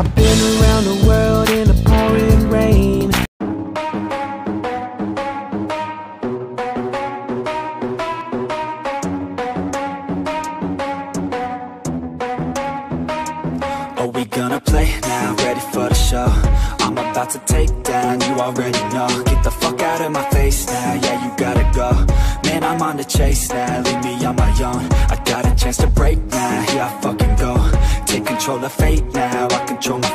I've been around the world in the pouring rain. Are we gonna play now? Ready for the show? I'm about to take down, you already know. Get the fuck out of my face now, yeah you gotta go. Man, I'm on the chase now, leave me on my own. I got a chance to break now, yeah I fucking go. Take control of fate now,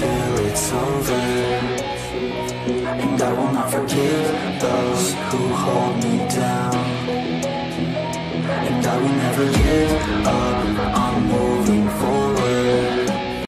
till it's over. And I will not forgive those who hold me down. And I will never give up